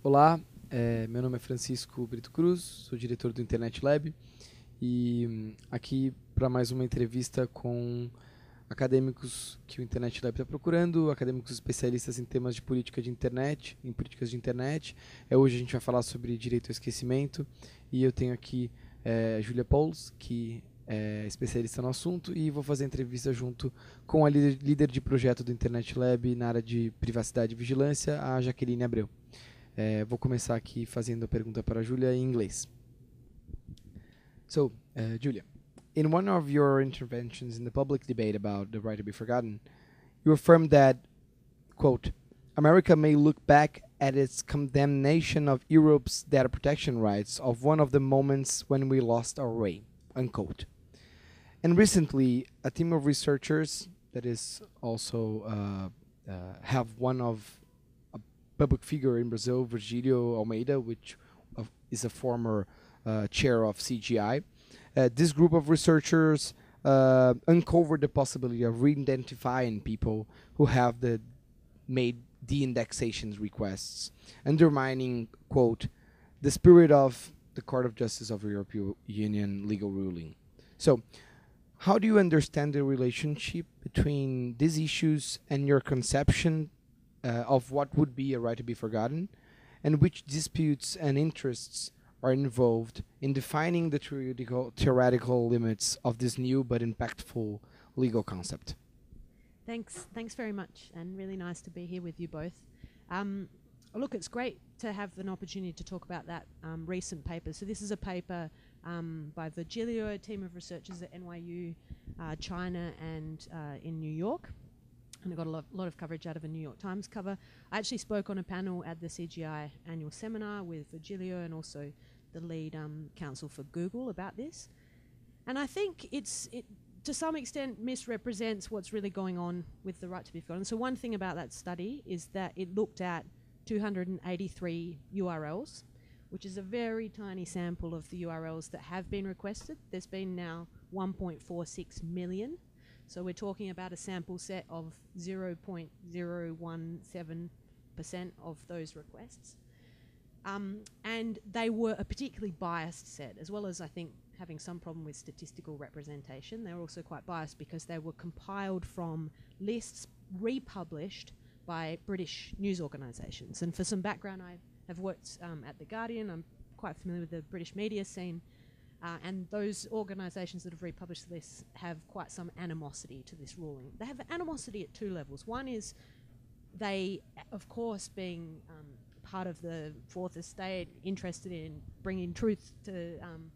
Olá, é, meu nome é Francisco Brito Cruz, sou diretor do Internet Lab e hum, aqui para mais uma entrevista com acadêmicos que o Internet Lab está procurando, acadêmicos especialistas em temas de política de internet, em políticas de internet. É, hoje a gente vai falar sobre direito ao esquecimento e eu tenho aqui é, Julia Pauls, que é especialista no assunto, e vou fazer entrevista junto com a líder, líder de projeto do Internet Lab na área de privacidade e vigilância, a Jaqueline Abreu. É, vou começar aqui fazendo a pergunta para a Julia em inglês. So, uh, Julia, in one of your interventions in the public debate about the right to be forgotten, you affirmed that, quote, America may look back at its condemnation of Europe's data protection rights of one of the moments when we lost our way, unquote. And recently, a team of researchers that is also uh, uh, have one of public figure in Brazil, Virgilio Almeida, which uh, is a former uh, chair of CGI. Uh, this group of researchers uh, uncovered the possibility of re-identifying people who have the made de-indexation requests, undermining quote the spirit of the Court of Justice of the European Union legal ruling. So, how do you understand the relationship between these issues and your conception uh, of what would be a right to be forgotten, and which disputes and interests are involved in defining the theoretical, theoretical limits of this new but impactful legal concept? Thanks, thanks very much, and really nice to be here with you both. Um, look, it's great to have an opportunity to talk about that um, recent paper. So this is a paper um, by Virgilio, a team of researchers at NYU, uh, China, and uh, in New York. And I got a lot, lot, of coverage out of a New York Times cover. I actually spoke on a panel at the CGI annual seminar with Virgilio and also the lead um, counsel for Google about this. And I think it's it to some extent misrepresents what's really going on with the right to be forgotten. So one thing about that study is that it looked at 283 URLs which is a very tiny sample of the URLs that have been requested. There's been now 1.46 million. So we're talking about a sample set of 0.017% of those requests. Um, and they were a particularly biased set, as well as I think having some problem with statistical representation. They were also quite biased because they were compiled from lists republished by British news organisations. And for some background, I have worked um, at The Guardian. I'm quite familiar with the British media scene. Uh, and those organisations that have republished this have quite some animosity to this ruling. They have animosity at two levels. One is they, of course, being um, part of the fourth estate, interested in bringing truth to um,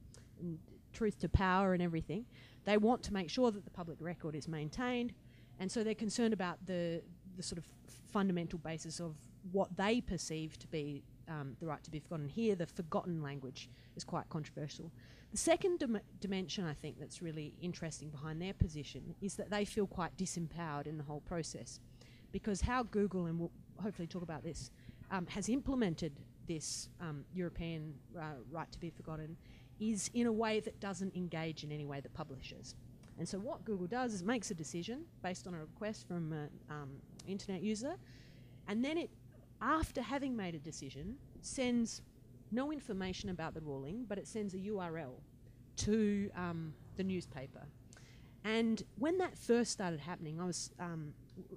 truth to power and everything. They want to make sure that the public record is maintained, and so they're concerned about the the sort of fundamental basis of what they perceive to be um, the right to be forgotten. Here, the forgotten language is quite controversial. The second dim dimension, I think, that's really interesting behind their position is that they feel quite disempowered in the whole process. Because how Google, and we'll hopefully talk about this, um, has implemented this um, European uh, right to be forgotten is in a way that doesn't engage in any way the publishers. And so what Google does is makes a decision based on a request from an um, internet user, and then it after having made a decision, sends no information about the ruling, but it sends a URL to um, the newspaper. And when that first started happening, I was um,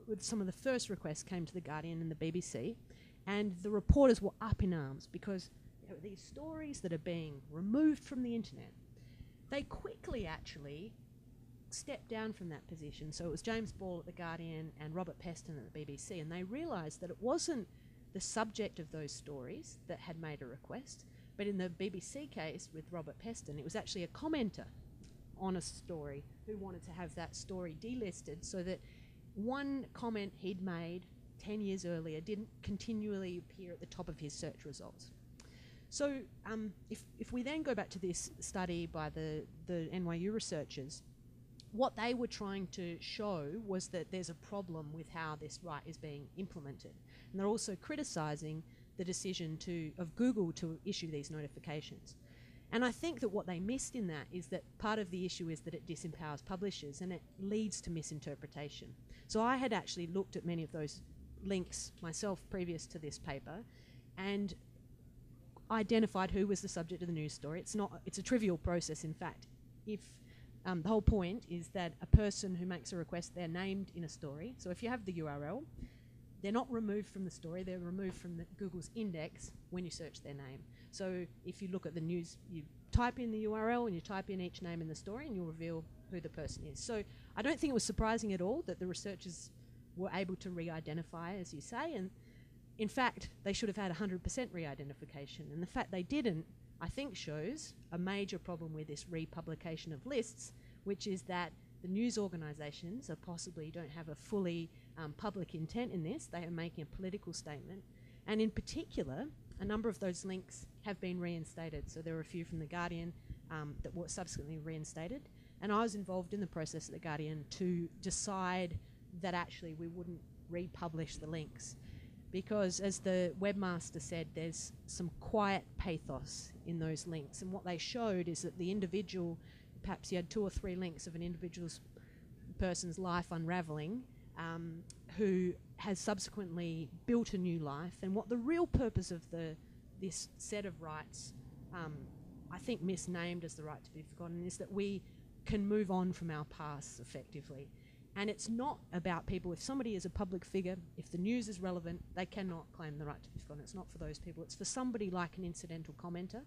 with some of the first requests came to the Guardian and the BBC, and the reporters were up in arms because there are these stories that are being removed from the internet. They quickly actually stepped down from that position. So it was James Ball at the Guardian and Robert Peston at the BBC, and they realised that it wasn't the subject of those stories that had made a request. But in the BBC case with Robert Peston, it was actually a commenter on a story who wanted to have that story delisted so that one comment he'd made 10 years earlier didn't continually appear at the top of his search results. So um, if, if we then go back to this study by the, the NYU researchers, what they were trying to show was that there's a problem with how this right is being implemented. And they're also criticising the decision to, of Google to issue these notifications. And I think that what they missed in that is that part of the issue is that it disempowers publishers and it leads to misinterpretation. So I had actually looked at many of those links myself previous to this paper, and identified who was the subject of the news story. It's not. It's a trivial process, in fact. If um, the whole point is that a person who makes a request, they're named in a story. So if you have the URL, they're not removed from the story. They're removed from the Google's index when you search their name. So if you look at the news, you type in the URL and you type in each name in the story, and you'll reveal who the person is. So I don't think it was surprising at all that the researchers were able to re-identify, as you say, and in fact, they should have had 100% re-identification. And the fact they didn't, I think, shows a major problem with this republication of lists, which is that the news organisations are possibly don't have a fully um, public intent in this. They are making a political statement, and in particular, a number of those links have been reinstated. So there were a few from the Guardian um, that were subsequently reinstated, and I was involved in the process at the Guardian to decide that actually we wouldn't republish the links because as the webmaster said there's some quiet pathos in those links and what they showed is that the individual perhaps you had two or three links of an individual's person's life unraveling um, who has subsequently built a new life and what the real purpose of the this set of rights um, I think misnamed as the right to be forgotten is that we can move on from our past effectively and it's not about people. If somebody is a public figure, if the news is relevant, they cannot claim the right to be forgotten. It's not for those people. It's for somebody like an incidental commenter.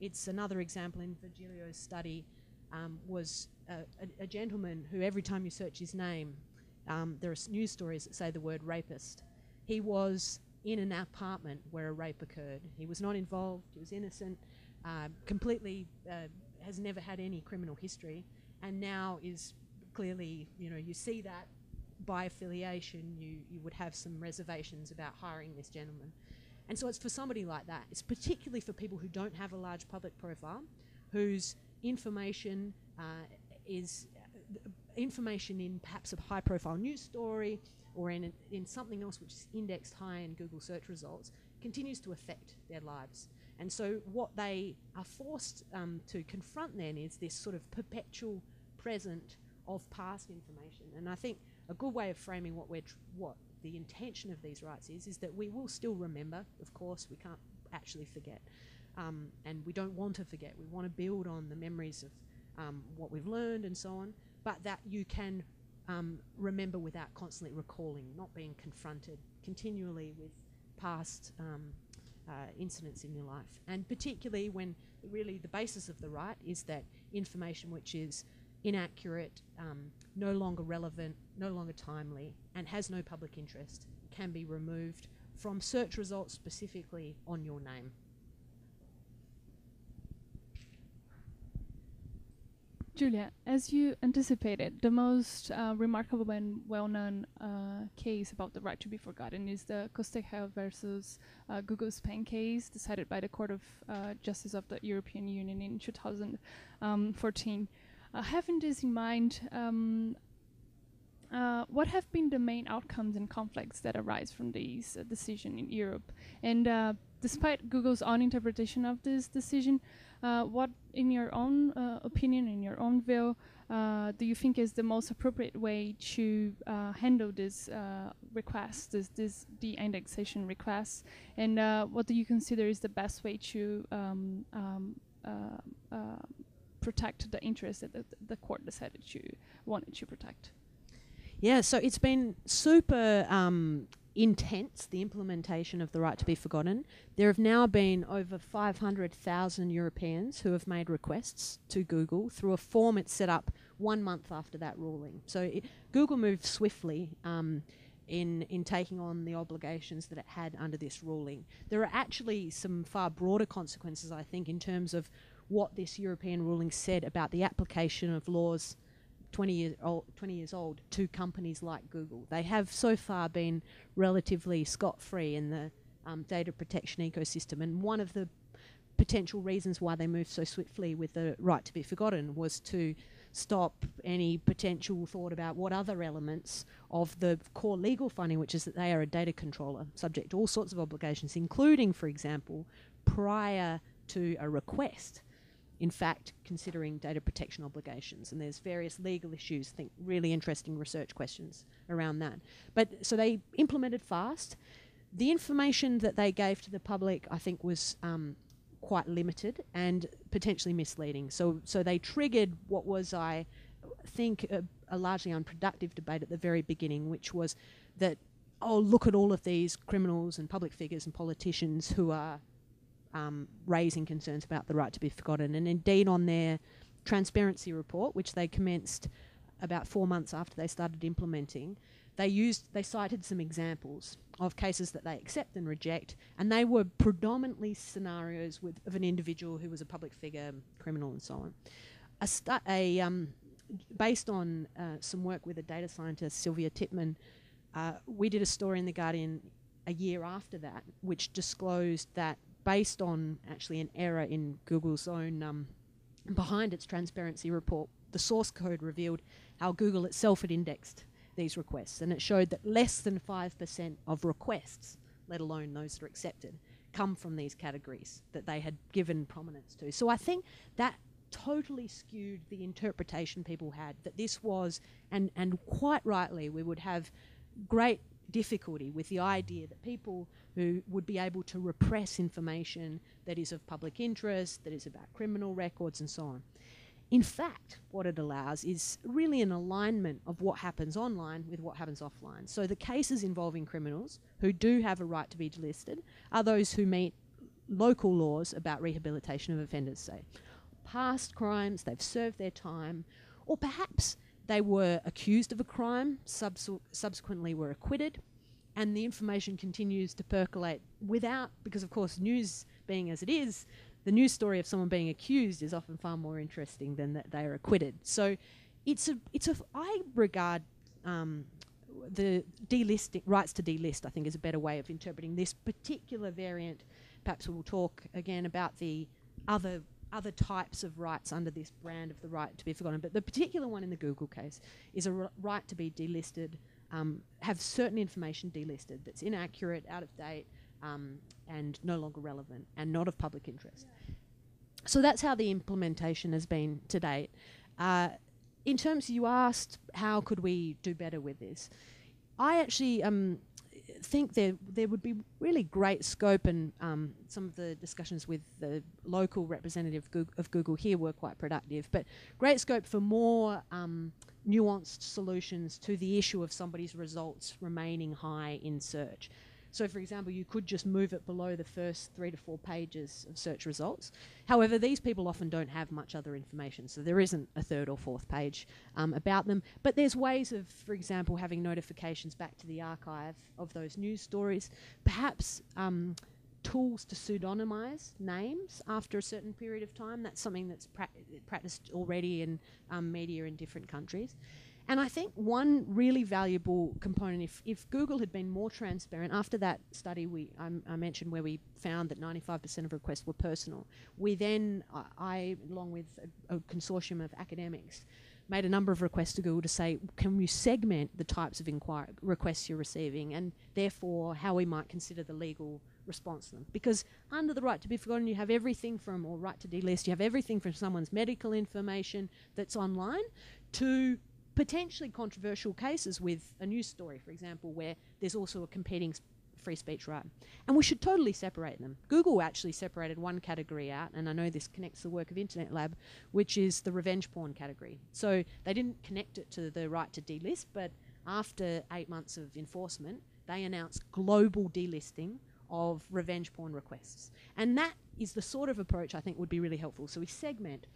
It's another example in Virgilio's study um, was a, a, a, gentleman who every time you search his name, um, there are news stories that say the word rapist. He was in an apartment where a rape occurred. He was not involved. He was innocent. Uh, completely uh, has never had any criminal history, and now is clearly, you know, you see that by affiliation, you, you would have some reservations about hiring this gentleman. And so it's for somebody like that. It's particularly for people who don't have a large public profile, whose information uh, is information in perhaps a high profile news story or in, in something else which is indexed high in Google search results continues to affect their lives. And so what they are forced um, to confront then is this sort of perpetual present of past information. And I think a good way of framing what we're what the intention of these rights is is that we will still remember. Of course, we can't actually forget, um, and we don't want to forget. We want to build on the memories of um, what we've learned and so on. But that you can um, remember without constantly recalling, not being confronted continually with past um, uh, incidents in your life, and particularly when really the basis of the right is that information which is inaccurate, um, no longer relevant, no longer timely, and has no public interest can be removed from search results specifically on your name. Julia, as you anticipated, the most uh, remarkable and well-known uh, case about the right to be forgotten is the Costeja versus uh, Google Spain case decided by the Court of uh, Justice of the European Union in 2014. Uh, having this in mind, um, uh, what have been the main outcomes and conflicts that arise from this decision in Europe? And despite Google's own interpretation of this decision, what, in your own uh, opinion, in your own view, do you think is the most appropriate way to handle this request, this, this de-indexation request? And what do you consider is the best way to um, um, protect the interests that the, the court decided to wanted to protect. Yeah, so it's been super um, intense, the implementation of the right to be forgotten. There have now been over 500,000 Europeans who have made requests to Google through a form it's set up one month after that ruling. So it, Google moved swiftly um, in, in taking on the obligations that it had under this ruling. There are actually some far broader consequences, I think, in terms of what this European ruling said about the application of laws 20 years, old, 20 years old to companies like Google. They have so far been relatively scot free in the um, data protection ecosystem, and one of the potential reasons why they moved so swiftly with the right to be forgotten was to stop any potential thought about what other elements of the core legal funding, which is that they are a data controller, subject to all sorts of obligations, including, for example, prior to a request in fact, considering data protection obligations. And there's various legal issues, think really interesting research questions around that. But so they implemented fast. The information that they gave to the public, I think, was um, quite limited and potentially misleading. So, so they triggered what was, I think, a, a largely unproductive debate at the very beginning, which was that, oh, look at all of these criminals and public figures and politicians who are um, raising concerns about the right to be forgotten. And indeed, on their transparency report, which they commenced about four months after they started implementing, they used they cited some examples of cases that they accept and reject, and they were predominantly scenarios with of an individual who was a public figure, criminal, and so on. A, stu- a um, based on uh, some work with a data scientist, Sylvia Tippmann, uh, we did a story in the Guardian a year after that, which disclosed that based on actually an error in Google's own um, behind its transparency report, the source code revealed how Google itself had indexed these requests, and it showed that less than 5% of requests, let alone those that are accepted, come from these categories that they had given prominence to. So I think that totally skewed the interpretation people had that this was, and, and quite rightly, we would have great difficulty with the idea that people who would be able to repress information that is of public interest, that is about criminal records, and so on. In fact, what it allows is really an alignment of what happens online with what happens offline. So the cases involving criminals who do have a right to be delisted are those who meet local laws about rehabilitation of offenders, say. Past crimes, they've served their time, or perhaps they were accused of a crime, subsequently were acquitted, and the information continues to percolate without, because of course, news being as it is, the news story of someone being accused is often far more interesting than that they are acquitted. So it's a it's a I regard um, the delisting rights to delist I think is a better way of interpreting this particular variant. Perhaps we'll talk again about the other other types of rights under this brand of the right to be forgotten. But the particular one in the Google case is a right to be delisted, um, have certain information delisted that's inaccurate, out of date, um, and no longer relevant and not of public interest. So that's how the implementation has been to date. Uh, in terms, you asked how could we do better with this. I actually um, think there there would be really great scope, and um, some of the discussions with the local representative of Google here were quite productive. But great scope for more um, nuanced solutions to the issue of somebody's results remaining high in search. So, for example, you could just move it below the first three to four pages of search results. However, these people often don't have much other information, so there isn't a third or fourth page um, about them. But there's ways of, for example, having notifications back to the archive of those news stories. Perhaps um, tools to pseudonymize names after a certain period of time. That's something that's pra- practiced already in um, media in different countries. And I think one really valuable component, if, if Google had been more transparent, after that study we um, I mentioned where we found that 95% of requests were personal, we then, uh, I, along with a, a, consortium of academics, made a number of requests to Google to say, can you segment the types of requests you're receiving and therefore how we might consider the legal response to them. Because under the right to be forgotten, you have everything from, or right to delist, you have everything from someone's medical information that's online to potentially controversial cases with a news story, for example, where there's also a competing free speech right. And we should totally separate them. Google actually separated one category out, and I know this connects the work of Internet Lab, which is the revenge porn category. So they didn't connect it to the right to delist, but after eight months of enforcement, they announced global delisting of revenge porn requests. And that is the sort of approach I think would be really helpful. So we segment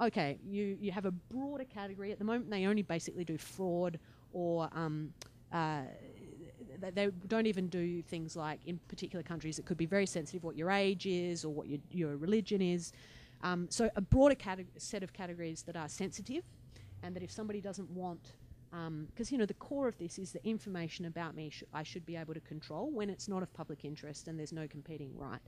okay, you, you have a broader category. At the moment, they only basically do fraud or um, uh, they, don't even do things like in particular countries it could be very sensitive what your age is or what your, your religion is. Um, so a broader set of categories that are sensitive and that if somebody doesn't want because um, you know the core of this is the information about me sh- I should be able to control when it's not of public interest and there's no competing right.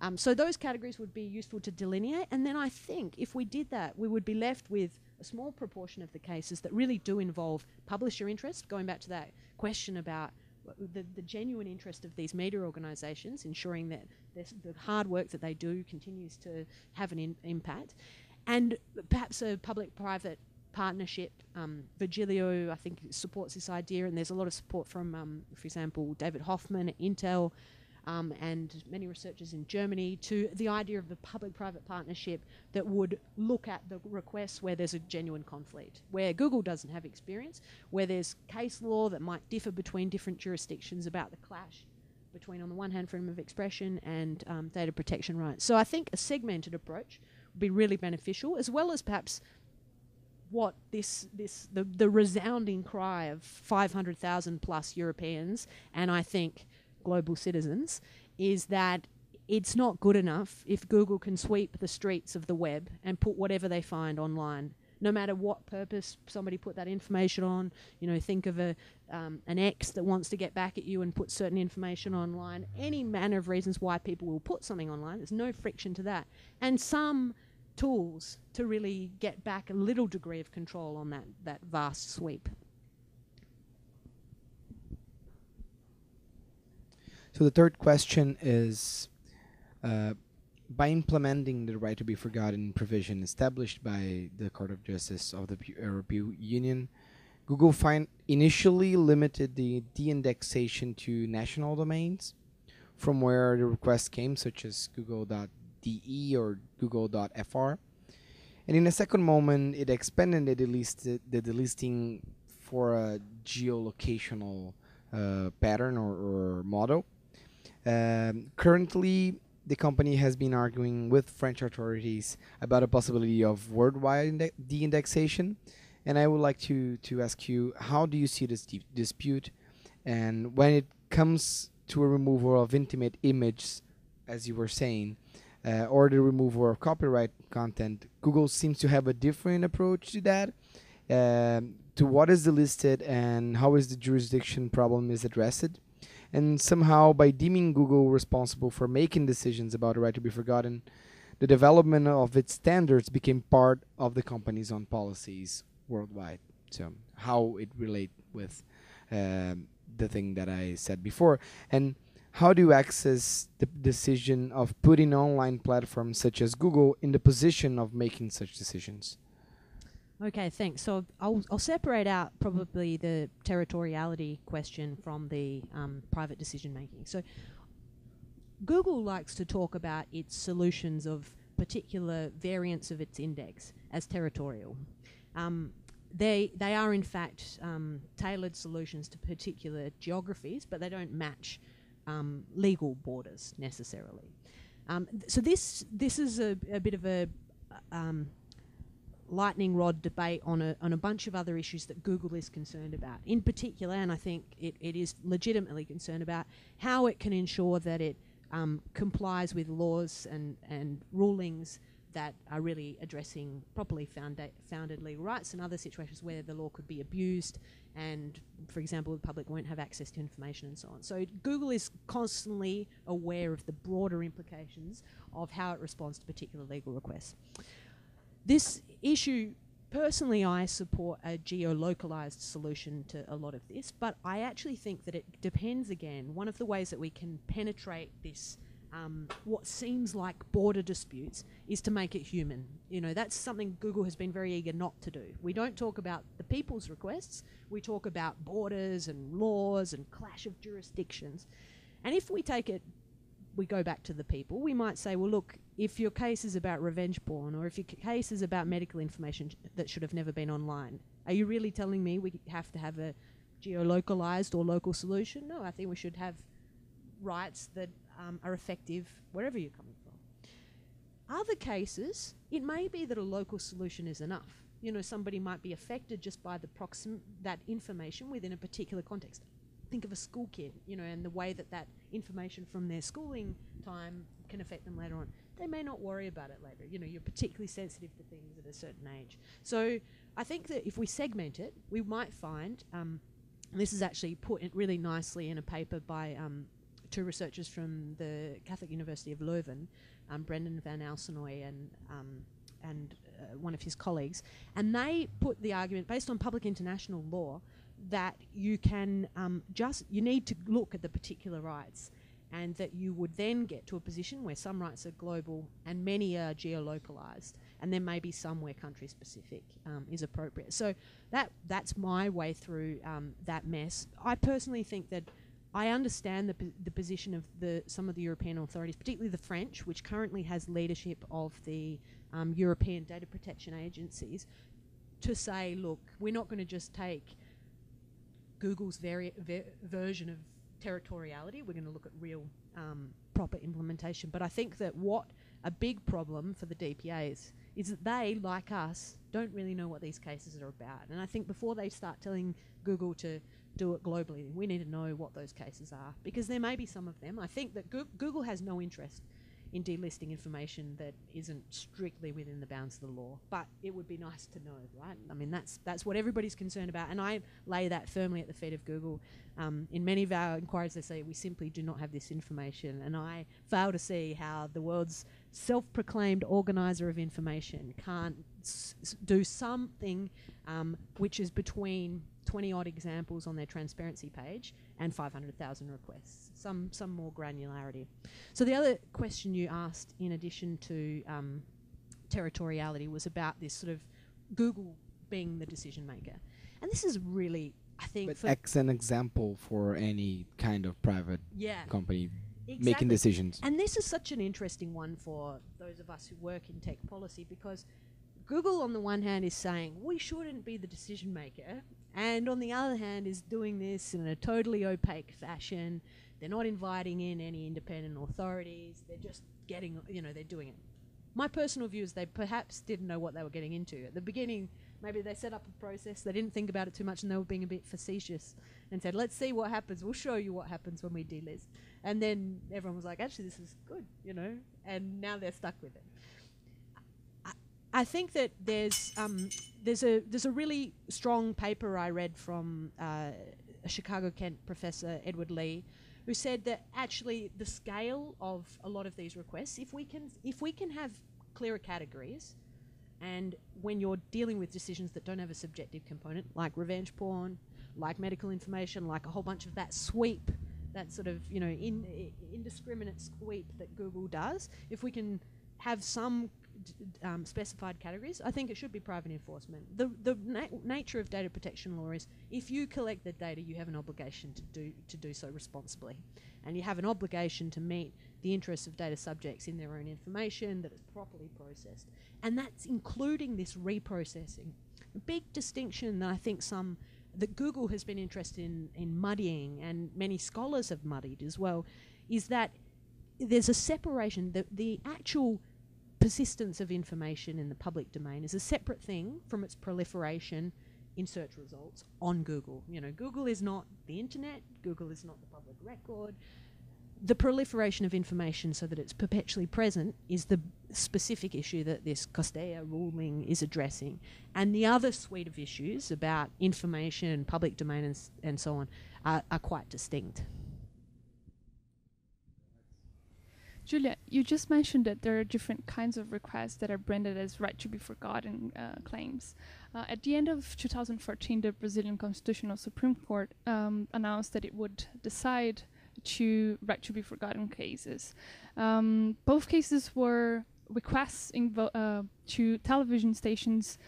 Um, so those categories would be useful to delineate, and then I think if we did that, we would be left with a small proportion of the cases that really do involve publisher interest. Going back to that question about the, the genuine interest of these media organisations, ensuring that the hard work that they do continues to have an in impact, and perhaps a public-private partnership. Um, Virgilio, I think, supports this idea, and there's a lot of support from, um, for example, David Hoffman at Intel um, and many researchers in Germany to the idea of the public-private partnership that would look at the requests where there's a genuine conflict, where Google doesn't have experience, where there's case law that might differ between different jurisdictions about the clash between, on the one hand, freedom of expression and um, data protection rights. So I think a segmented approach would be really beneficial, as well as perhaps what this this the, the resounding cry of 500,000 plus Europeans and I think global citizens is that it's not good enough if Google can sweep the streets of the web and put whatever they find online no matter what purpose somebody put that information on. You know, think of a um, an ex that wants to get back at you and put certain information online. Any manner of reasons why people will put something online. There's no friction to that, and some tools to really get back a little degree of control on that that vast sweep. So the third question is. Uh, by implementing the right to be forgotten provision established by the Court of Justice of the European Union, Google find initially limited the de-indexation to national domains from where the request came, such as google.de or google.fr. And in a second moment, it expanded the, delisted, the delisting for a geolocational uh, pattern or, or model. Um, currently, the company has been arguing with French authorities about a possibility of worldwide de-indexation, and I would like to to ask you, how do you see this dispute, and when it comes to a removal of intimate images, as you were saying, uh, or the removal of copyright content, Google seems to have a different approach to that. Um, to what is delisted and how is the jurisdiction problem is addressed? and somehow by deeming Google responsible for making decisions about the right to be forgotten, the development of its standards became part of the company's own policies worldwide. So how it relate with um, the thing that I said before, and how do you access the decision of putting online platforms such as Google in the position of making such decisions? Okay, thanks. So I'll, I'll separate out probably the territoriality question from the um, private decision making. So Google likes to talk about its solutions of particular variants of its index as territorial. Um, they, they are in fact um, tailored solutions to particular geographies, but they don't match um, legal borders necessarily. Um, th so this this is a, a bit of a um, lightning rod debate on a, on a bunch of other issues that Google is concerned about. In particular, and I think it, it is legitimately concerned about, how it can ensure that it um, complies with laws and, and rulings that are really addressing properly founda- founded legal rights and other situations where the law could be abused and, for example, the public won't have access to information and so on. So Google is constantly aware of the broader implications of how it responds to particular legal requests. This issue, personally, I support a geo-localized solution to a lot of this, but I actually think that it depends again. One of the ways that we can penetrate this um, what seems like border disputes is to make it human. You know, that's something Google has been very eager not to do. We don't talk about the people's requests, we talk about borders and laws and clash of jurisdictions. And if we take it we go back to the people, we might say, well, look, if your case is about revenge porn or if your case is about medical information that should have never been online, are you really telling me we have to have a geolocalized or local solution? No, I think we should have rights that um, are effective wherever you're coming from. Other cases, it may be that a local solution is enough. You know, somebody might be affected just by the proxim that information within a particular context think of a school kid, you know, and the way that that information from their schooling time can affect them later on. They may not worry about it later. You know, you're particularly sensitive to things at a certain age. So I think that if we segment it, we might find, um, and this is actually put really nicely in a paper by um, two researchers from the Catholic University of Leuven, um, Brendan van Alsenoy and um, and uh, one of his colleagues, and they put the argument based on public international law that you can um, just, you need to look at the particular rights and that you would then get to a position where some rights are global and many are geolocalized and then maybe somewhere country specific um, is appropriate. So that that's my way through um, that mess. I personally think that I understand the, the position of the some of the European authorities, particularly the French, which currently has leadership of the um, European data protection agencies, to say, look, we're not going to just take Google's ver version of territoriality. We're going to look at real um, proper implementation. But I think that what a big problem for the DPAs is that they, like us, don't really know what these cases are about. And I think before they start telling Google to do it globally, we need to know what those cases are because there may be some of them. I think that Go Google has no interest in delisting information that isn't strictly within the bounds of the law. But it would be nice to know, right? I mean, that's that's what everybody's concerned about, and I lay that firmly at the feet of Google. Um, in many of our inquiries, they say we simply do not have this information, and I fail to see how the world's self-proclaimed organizer of information can't do something um, which is between 20 odd examples on their transparency page and 500,000 requests, some, some more granularity. So the other question you asked in addition to um, territoriality was about this sort of Google being the decision maker. And this is really, I think... But X an example for any kind of private yeah, company exactly. making decisions. And this is such an interesting one for those of us who work in tech policy because Google, on the one hand, is saying we shouldn't be the decision maker, and on the other hand, is doing this in a totally opaque fashion. They're not inviting in any independent authorities. They're just getting, you know, they're doing it. My personal view is they perhaps didn't know what they were getting into. At the beginning, maybe they set up a process, they didn't think about it too much, and they were being a bit facetious and said, let's see what happens. We'll show you what happens when we delist. And then everyone was like, actually, this is good, you know, and now they're stuck with it. I think that there's um, there's a there's a really strong paper I read from uh, a Chicago Kent professor Edward Lee, who said that actually the scale of a lot of these requests, if we can if we can have clearer categories, and when you're dealing with decisions that don't have a subjective component, like revenge porn, like medical information, like a whole bunch of that sweep, that sort of you know in, indiscriminate sweep that Google does, if we can have some um, specified categories, I think it should be private enforcement. The, the na nature of data protection law is if you collect the data, you have an obligation to do, to do so responsibly. And you have an obligation to meet the interests of data subjects in their own information, that it's properly processed. And that's including this reprocessing. A big distinction that I think some that Google has been interested in, in muddying and many scholars have muddied as well is that there's a separation, the, the actual persistence of information in the public domain is a separate thing from its proliferation in search results on Google. You know, Google is not the internet, Google is not the public record. The proliferation of information so that it's perpetually present is the specific issue that this Costeja ruling is addressing. And the other suite of issues about information, public domain, and, and so on are, are quite distinct. Julia, you just mentioned that there are different kinds of requests that are branded as right to be forgotten uh, claims. Uh, at the end of 2014, the Brazilian Constitutional Supreme Court um, announced that it would decide to right to be forgotten cases. Um, both cases were requests uh, to television stations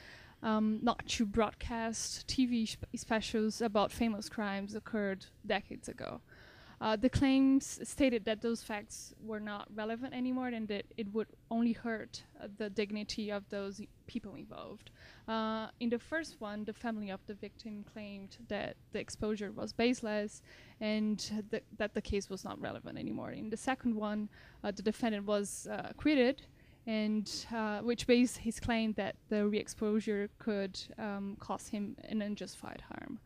um, not to broadcast TV specials about famous crimes occurred decades ago. Uh, the claims stated that those facts were not relevant anymore and that it would only hurt uh, the dignity of those people involved. Uh, in the first one, the family of the victim claimed that the exposure was baseless and th that the case was not relevant anymore. In the second one, uh, the defendant was uh, acquitted and uh, which based his claim that the re-exposure could um, cause him an unjustified harm.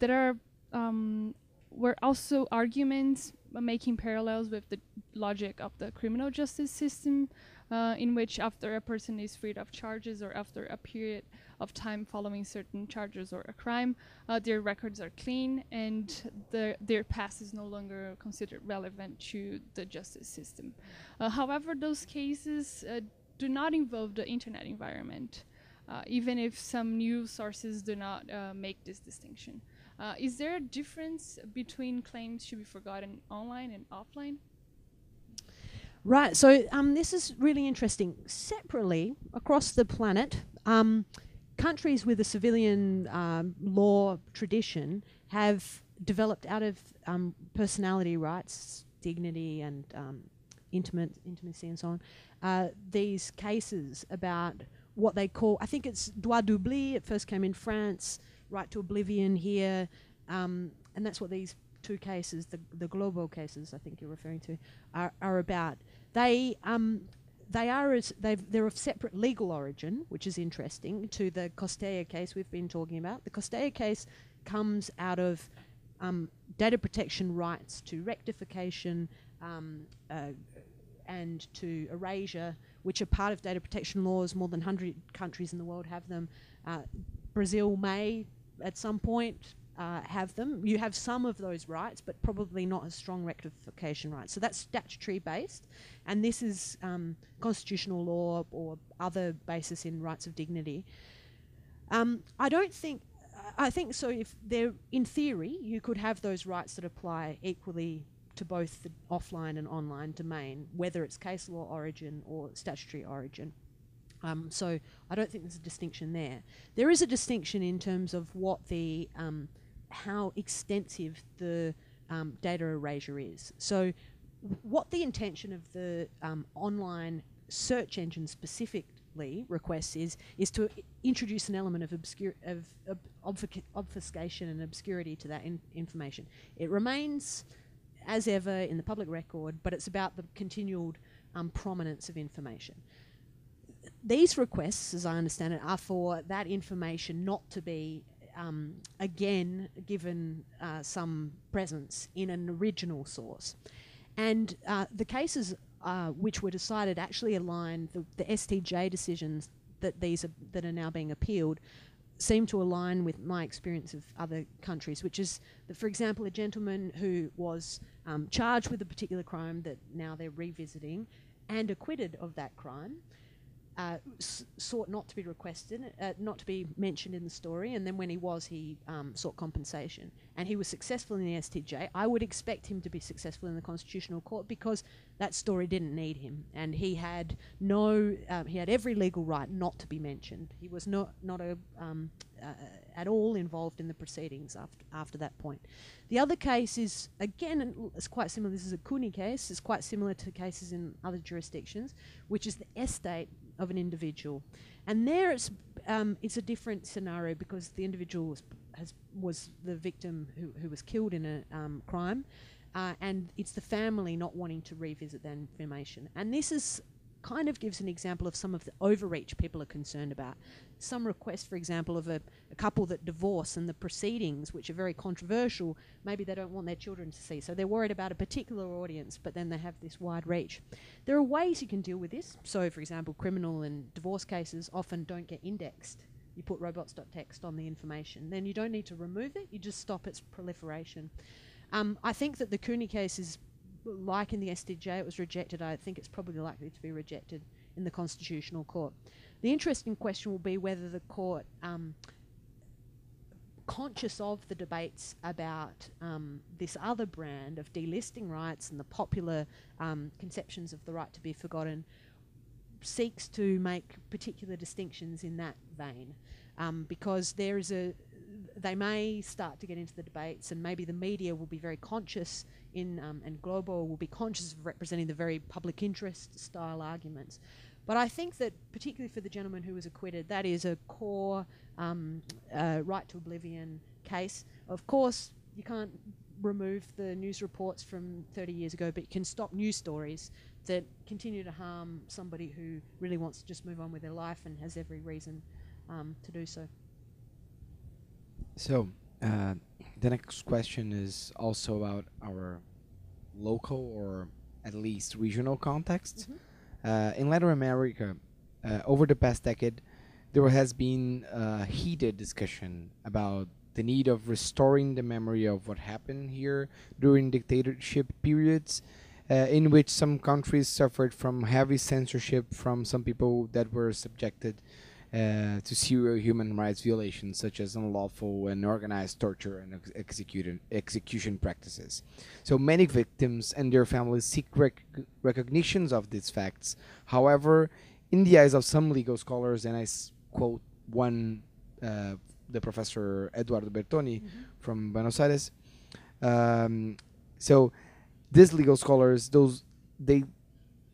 there are um, were also arguments making parallels with the logic of the criminal justice system, uh, in which after a person is freed of charges or after a period of time following certain charges or a crime, uh, their records are clean and the, their past is no longer considered relevant to the justice system. Uh, however, those cases uh, do not involve the internet environment, uh, even if some news sources do not uh, make this distinction. Uh, is there a difference between claims to be forgotten online and offline? Right. So um, this is really interesting. Separately across the planet, um, countries with a civilian um, law tradition have developed out of um, personality rights, dignity, and um, intimate intimacy, and so on. Uh, these cases about what they call, I think it's droit d'oubli. It first came in France, right to oblivion here, um, and that's what these two cases, the the global cases, I think you're referring to, are, are about. They um, they are as they're of separate legal origin, which is interesting to the Costeja case we've been talking about. The Costeja case comes out of um, data protection rights to rectification um, uh, and to erasure, which are part of data protection laws. More than 100 countries in the world have them. Uh, Brazil may, at some point, uh, have them. You have some of those rights, but probably not as strong rectification rights. So that's statutory based, and this is um, constitutional law or other basis in rights of dignity. Um, I don't think. I think so. If there, in theory, you could have those rights that apply equally to both the offline and online domain, whether it's case law origin or statutory origin. Um, so I don't think there's a distinction there. There is a distinction in terms of what the um, how extensive the um, data erasure is. So, what the intention of the um, online search engine specifically requests is is to introduce an element of obscure of, of obfuscation and obscurity to that in information. It remains as ever in the public record, but it's about the continued um, prominence of information. These requests, as I understand it, are for that information not to be um, again given uh, some presence in an original source. And uh, the cases uh, which were decided actually align the, the STJ decisions that these are, that are now being appealed seem to align with my experience of other countries, which is that, for example, a gentleman who was um, charged with a particular crime that now they're revisiting and acquitted of that crime uh, sought not to be requested, uh, not to be mentioned in the story, and then when he was, he um, sought compensation. And he was successful in the STJ. I would expect him to be successful in the Constitutional Court because that story didn't need him, and he had no, um, he had every legal right not to be mentioned. He was not not a, um, uh, at all involved in the proceedings after after that point. The other case is again, it's quite similar. This is a Curi case. It's quite similar to cases in other jurisdictions, which is the estate of an individual. And there it's, um, it's a different scenario because the individual was, has, was the victim who, who was killed in a um, crime. Uh, and it's the family not wanting to revisit that information. And this is kind of gives an example of some of the overreach people are concerned about. Some request, for example, of a, a, couple that divorce and the proceedings, which are very controversial, maybe they don't want their children to see. So they're worried about a particular audience, but then they have this wide reach. There are ways you can deal with this. So, for example, criminal and divorce cases often don't get indexed. You put robots.txt on the information. Then you don't need to remove it, you just stop its proliferation. Um, I think that the Curi case is like in the STJ, it was rejected. I think it's probably likely to be rejected in the Constitutional Court. The interesting question will be whether the court, um, conscious of the debates about um, this other brand of delisting rights and the popular um, conceptions of the right to be forgotten, seeks to make particular distinctions in that vein. Um, because there is a they may start to get into the debates, and maybe the media will be very conscious in um, and Globo will be conscious of representing the very public interest style arguments. But I think that, particularly for the gentleman who was acquitted, that is a core um, uh, right to oblivion case. Of course, you can't remove the news reports from 30 years ago, but you can stop news stories that continue to harm somebody who really wants to just move on with their life and has every reason um, to do so. So, uh, the next question is also about our local or at least regional context. Mm-hmm. Uh, in Latin America, uh, over the past decade, there has been a heated discussion about the need of restoring the memory of what happened here during dictatorship periods, uh, in which some countries suffered from heavy censorship from some people that were subjected uh, to serious human rights violations such as unlawful and organized torture and ex execution, execution practices. So many victims and their families seek rec recognitions of these facts. However, in the eyes of some legal scholars, and I quote one, uh, the professor Eduardo Bertoni mm -hmm. from Buenos Aires, Um, so these legal scholars, those they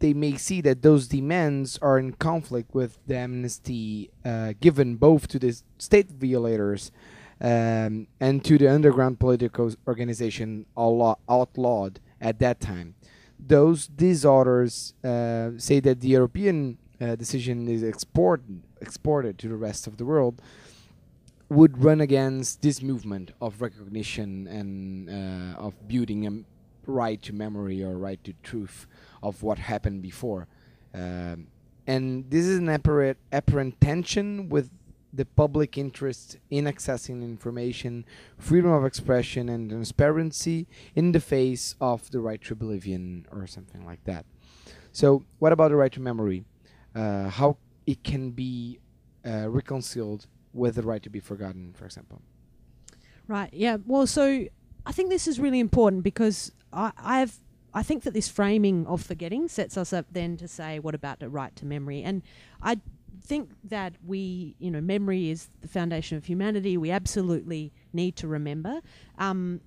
they may see that those demands are in conflict with the amnesty uh, given both to the state violators um, and to the underground political organization outlawed at that time. Those these authors uh, say that the European uh, decision is exported exported to the rest of the world would run against this movement of recognition and uh, of building a right to memory or right to truth of what happened before. Um, and this is an apparent, apparent tension with the public interest in accessing information, freedom of expression, and transparency in the face of the right to oblivion or something like that. So, what about the right to memory? Uh, how it can be uh, reconciled with the right to be forgotten, for example. Right. Yeah. Well, so I think this is really important because I, I've I think that this framing of forgetting sets us up then to say, what about the right to memory? And I think that we, you know, memory is the foundation of humanity. We absolutely need to remember. Um,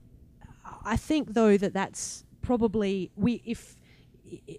I think though that that's probably we if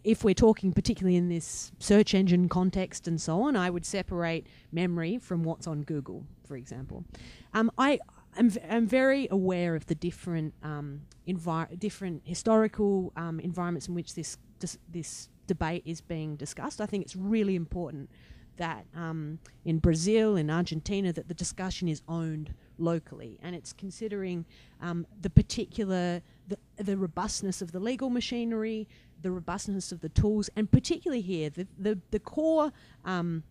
if we're talking particularly in this search engine context and so on, I would separate memory from what's on Google, for example. Um, I v- I'm very aware of the different um, envir- different historical um, environments in which this dis- this debate is being discussed. I think it's really important that um, in Brazil, in Argentina, that the discussion is owned locally and it's considering um, the particular the, the robustness of the legal machinery, the robustness of the tools, and particularly here, the, the, the core um,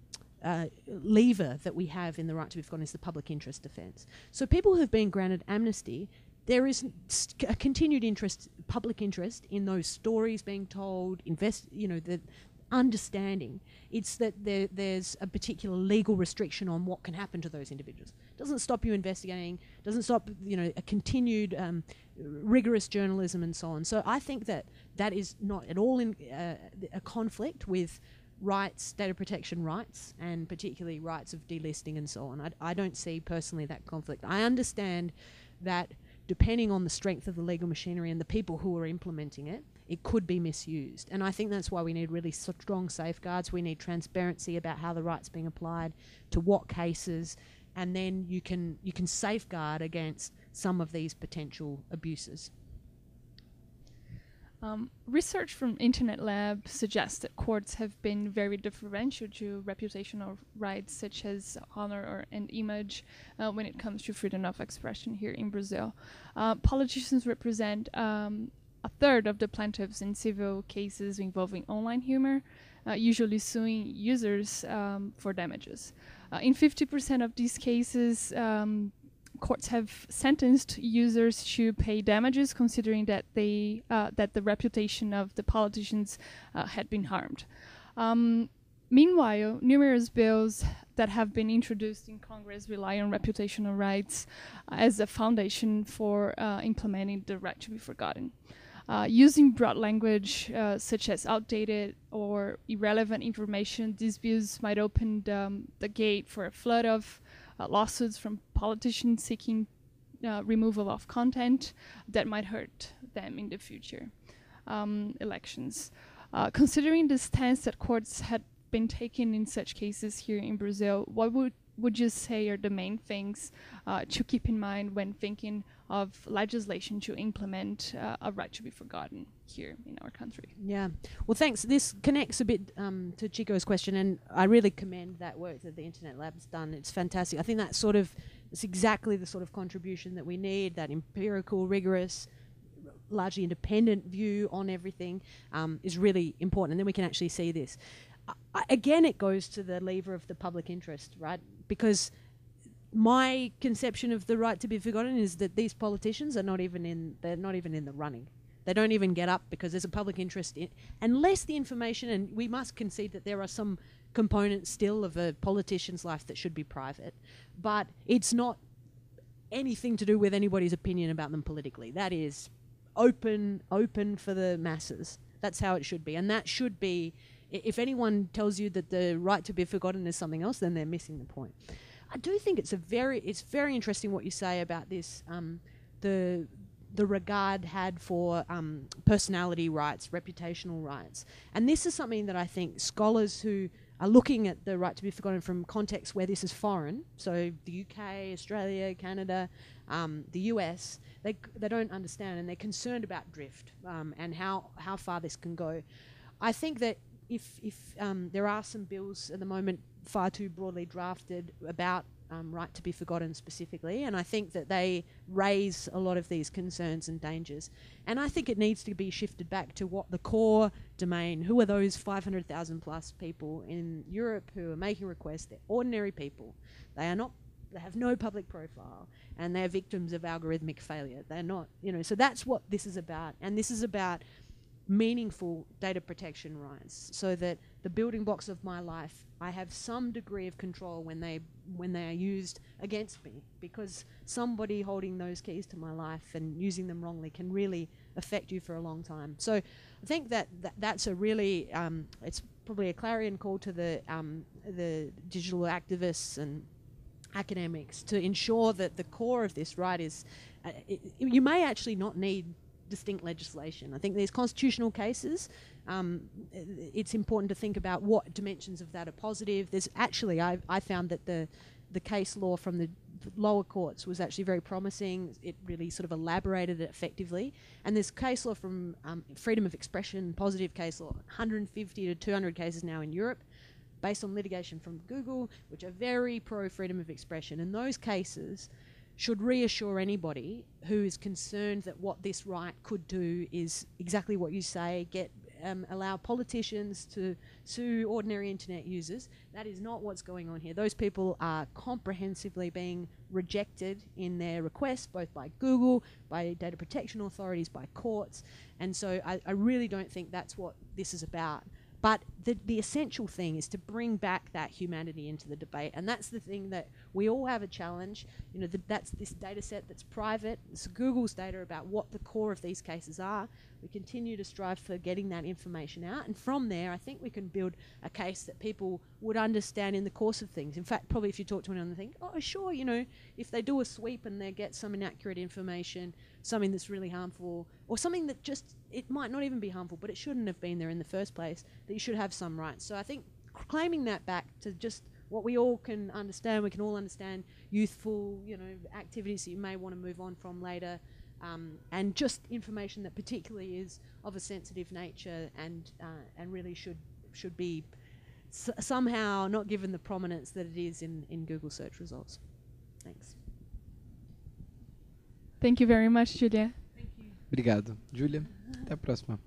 uh, lever that we have in the right to be forgotten is the public interest defence. So people who have been granted amnesty, there is a continued interest, public interest in those stories being told, invest, you know, the understanding. It's that there, there's a particular legal restriction on what can happen to those individuals. Doesn't stop you investigating. Doesn't stop, you know, a continued um, rigorous journalism and so on. So I think that that is not at all in uh, a conflict with rights, data protection rights, and particularly rights of delisting and so on. I, I don't see personally that conflict. I understand that depending on the strength of the legal machinery and the people who are implementing it, it could be misused. And I think that's why we need really strong safeguards. We need transparency about how the right's being applied, to what cases, and then you can you can safeguard against some of these potential abuses. Um, research from Internet Lab suggests that courts have been very deferential to reputational rights such as honor or and image uh, when it comes to freedom of expression here in Brazil. Uh, politicians represent um, a third of the plaintiffs in civil cases involving online humor, uh, usually suing users um, for damages. Uh, in 50% of these cases, um, courts have sentenced users to pay damages, considering that they uh, that the reputation of the politicians uh, had been harmed. Um, meanwhile, numerous bills that have been introduced in Congress rely on reputational rights uh, as a foundation for uh, implementing the right to be forgotten. Uh, using broad language uh, such as outdated or irrelevant information, these bills might open um, the gate for a flood of uh, lawsuits from politicians seeking uh, removal of content that might hurt them in the future um, elections. Uh, considering the stance that courts had been taking in such cases here in Brazil, what would would you say are the main things uh, to keep in mind when thinking of legislation to implement uh, a right to be forgotten here in our country? Yeah. Well, thanks. This connects a bit um, to Chico's question, and I really commend that work that the Internet Lab's done. It's fantastic. I think that sort of it's exactly the sort of contribution that we need. That empirical, rigorous, largely independent view on everything um, is really important, and then we can actually see this. Again, it goes to the lever of the public interest, right? Because my conception of the right to be forgotten is that these politicians are not even in they're not even in the running. They don't even get up because there's a public interest in unless the information and we must concede that there are some components still of a politician's life that should be private, but it's not anything to do with anybody's opinion about them politically. That is open open for the masses. That's how it should be. And that should be if anyone tells you that the right to be forgotten is something else, then they're missing the point. I do think it's a very it's very interesting what you say about this um, the the regard had for um, personality rights, reputational rights. And this is something that I think scholars who are looking at the right to be forgotten from contexts where this is foreign, so the UK, Australia, Canada, um, the US, they, they don't understand and they're concerned about drift um, and how, how far this can go. I think that if, if um, there are some bills at the moment far too broadly drafted about um, right to be forgotten specifically, and I think that they raise a lot of these concerns and dangers. And I think it needs to be shifted back to what the core domain. Who are those 500,000 plus people in Europe who are making requests? They're ordinary people. They are not. They have no public profile, and they're victims of algorithmic failure. They're not, you know. So that's what this is about, and this is about meaningful data protection rights so that the building blocks of my life I have some degree of control when they when they are used against me because somebody holding those keys to my life and using them wrongly can really affect you for a long time. So I think that, that that's a really um, it's probably a clarion call to the um, the digital activists and academics to ensure that the core of this right is uh, it, you may actually not need distinct legislation. I think these constitutional cases, um, it's important to think about what dimensions of that are positive. There's actually, I, I found that the, the case law from the lower courts was actually very promising. It really sort of elaborated it effectively. And there's case law from um, freedom of expression, positive case law, 150 to 200 cases now in Europe based on litigation from Google, which are very pro freedom of expression. In those cases, should reassure anybody who is concerned that what this right could do is exactly what you say get um, allow politicians to sue ordinary internet users. That is not what's going on here. Those people are comprehensively being rejected in their requests, both by Google, by data protection authorities, by courts. And so I, I really don't think that's what this is about. But the, the essential thing is to bring back that humanity into the debate. And that's the thing that we all have a challenge. You know, the, that's this data set that's private. It's Google's data about what the core of these cases are. We continue to strive for getting that information out. And from there, I think we can build a case that people would understand in the course of things. In fact, probably if you talk to anyone and think, oh, sure, you know, if they do a sweep and they get some inaccurate information, something that's really harmful, or something that just, it might not even be harmful, but it shouldn't have been there in the first place, that you should have some rights. So I think claiming that back to just what we all can understand, we can all understand youthful, you know, activities that you may want to move on from later, um, and just information that particularly is of a sensitive nature and uh, and really should should be somehow not given the prominence that it is in, in Google search results. Thanks. Thank you very much, Julia. Obrigado. Julia, até a próxima.